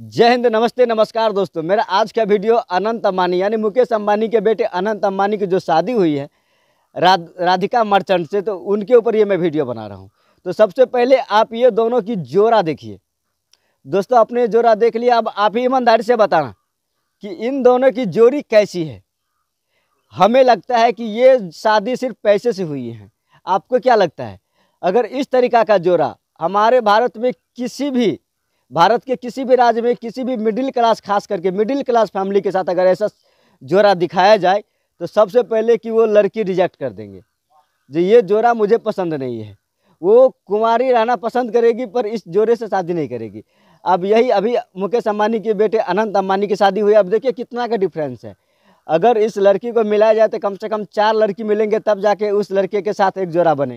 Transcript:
जय हिंद, नमस्ते, नमस्कार दोस्तों। मेरा आज का वीडियो अनंत अम्बानी यानी मुकेश अम्बानी के बेटे अनंत अम्बानी की जो शादी हुई है, राध, राधिका मर्चेंट से तो उनके ऊपर ये मैं वीडियो बना रहा हूँ। तो सबसे पहले आप ये दोनों की जोड़ा देखिए। दोस्तों, अपने जोड़ा देख लिया, अब आप ही ईमानदारी से बताना कि इन दोनों की जोड़ी कैसी है। हमें लगता है कि ये शादी सिर्फ़ पैसे से हुई है। आपको क्या लगता है? अगर इस तरीका का जोड़ा, हमारे भारत में किसी भी भारत के किसी भी राज्य में किसी भी मिडिल क्लास खास करके मिडिल क्लास फैमिली के साथ अगर ऐसा जोड़ा दिखाया जाए तो सबसे पहले कि वो लड़की रिजेक्ट कर देंगे। जो, ये जोड़ा मुझे पसंद नहीं है। वो कुमारी रहना पसंद करेगी, पर इस जोड़े से शादी नहीं करेगी। अब यही अभी मुकेश अम्बानी के बेटे अनंत अम्बानी की शादी हुई। अब देखिए कितना का डिफरेंस है। अगर इस लड़की को मिलाया जाए तो कम से कम चार लड़की मिलेंगे, तब जाके उस लड़के के साथ एक जोड़ा बने।